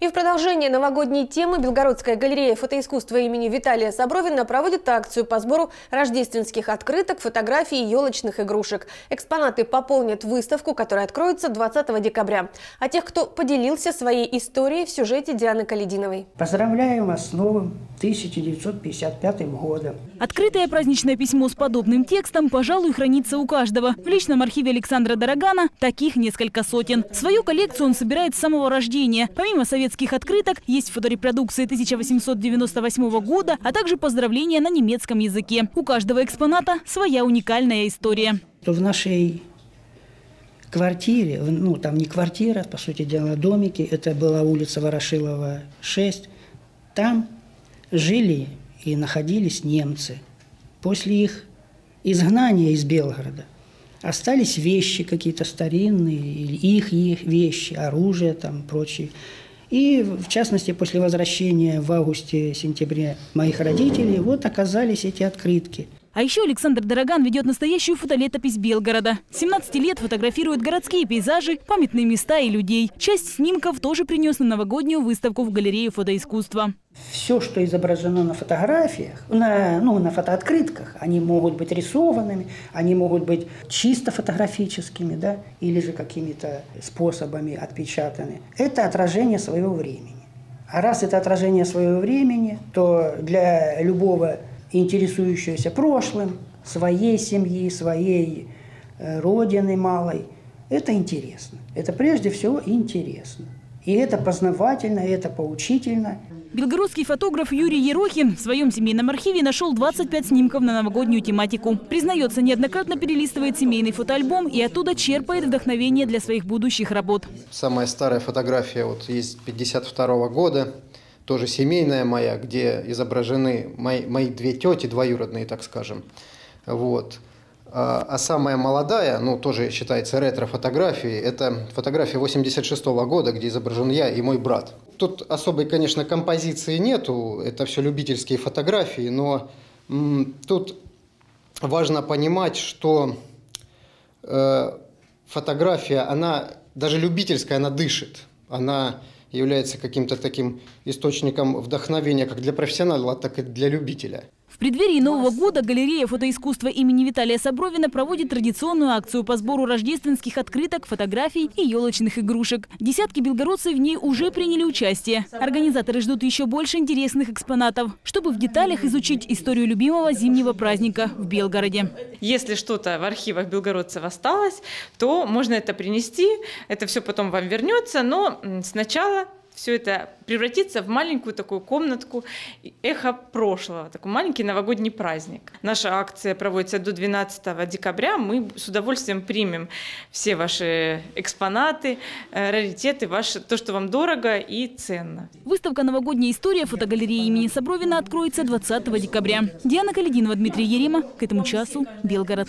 И в продолжение новогодней темы Белгородская галерея фотоискусства имени Виталия Собровина проводит акцию по сбору рождественских открыток, фотографий и елочных игрушек. Экспонаты пополнят выставку, которая откроется 20 декабря. А тех, кто поделился своей историей в сюжете Дианы Калединовой. Поздравляю вас с новым 1955 годом. Открытое праздничное письмо с подобным текстом, пожалуй, хранится у каждого. В личном архиве Александра Дорогана таких несколько сотен. Свою коллекцию он собирает с самого рождения. Помимо советских советских открыток есть фоторепродукции 1898 года, а также поздравления на немецком языке. У каждого экспоната своя уникальная история. В нашей квартире, ну там не квартира, по сути дела домики, это была улица Ворошилова, 6, там жили и находились немцы. После их изгнания из Белгорода остались вещи какие-то старинные, их, их вещи, оружие там, прочие. И, в частности, после возвращения в августе-сентябре моих родителей, вот оказались эти открытки. А еще Александр Дороган ведет настоящую фотолетопись Белгорода. 17 лет фотографирует городские пейзажи, памятные места и людей. Часть снимков тоже принес на новогоднюю выставку в галерею фотоискусства. Все, что изображено на фотографиях, на, ну, на фотооткрытках, они могут быть рисованными, они могут быть чисто фотографическими, да, или же какими-то способами отпечатаны. Это отражение своего времени. А раз это отражение своего времени, то для любого интересующегося прошлым, своей семьи, своей э, родины малой, это интересно. Это прежде всего интересно. И это познавательно, и это поучительно. Белгородский фотограф Юрий Ерохин в своем семейном архиве нашел 25 снимков на новогоднюю тематику. Признается, неоднократно перелистывает семейный фотоальбом и оттуда черпает вдохновение для своих будущих работ. Самая старая фотография вот есть 52 -го года тоже семейная моя, где изображены мои, мои две тети, двоюродные, так скажем. Вот. А, а самая молодая, ну, тоже считается ретро-фотографией, это фотография 86 -го года, где изображен я и мой брат. Тут особой, конечно, композиции нету, это все любительские фотографии, но м, тут важно понимать, что э, фотография, она даже любительская, она дышит, она является каким-то таким источником вдохновения как для профессионала, так и для любителя. Преддверии Нового года галерея фотоискусства имени Виталия Собровина проводит традиционную акцию по сбору рождественских открыток, фотографий и елочных игрушек. Десятки белгородцев в ней уже приняли участие. Организаторы ждут еще больше интересных экспонатов, чтобы в деталях изучить историю любимого зимнего праздника в Белгороде. Если что-то в архивах белгородцев осталось, то можно это принести, это все потом вам вернется, но сначала все это превратится в маленькую такую комнатку эхо прошлого, такой маленький новогодний праздник. Наша акция проводится до 12 декабря. Мы с удовольствием примем все ваши экспонаты, э, раритеты, ваши, то, что вам дорого и ценно. Выставка «Новогодняя история» фотогалереи имени Собровина откроется 20 декабря. Диана Калединова, Дмитрий Ерема. К этому часу Белгород.